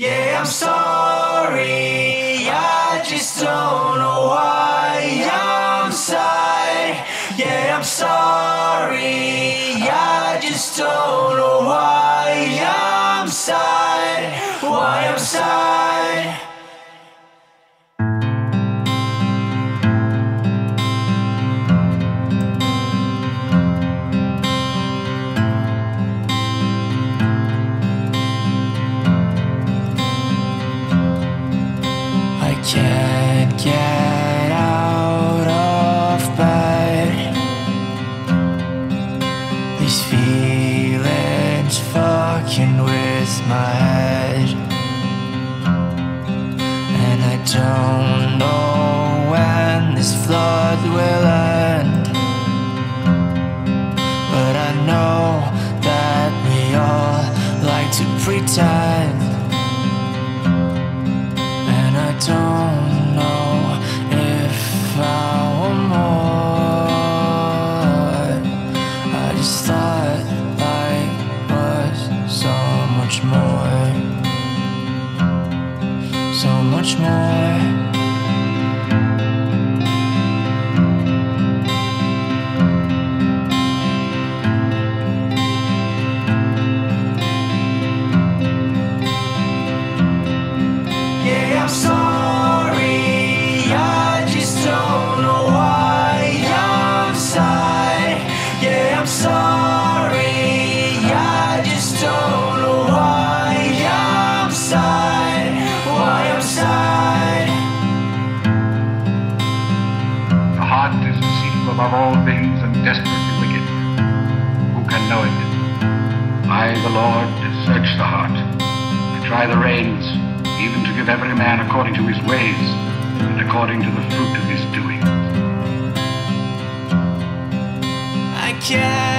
Yeah, I'm sorry. I just don't know why I'm sad. Yeah, I'm sorry. I just don't know why I'm sad. Why I'm sad. Can't get out of bed. These feelings fucking with my head. And I don't know when this flood will end. But I know that we all like to pretend. And I don't just thought life was so much more. So much more. Is deceitful above all things and desperately wicked. Who can know it? I, the Lord, search the heart, to try the reins, even to give every man according to his ways and according to the fruit of his doing. I get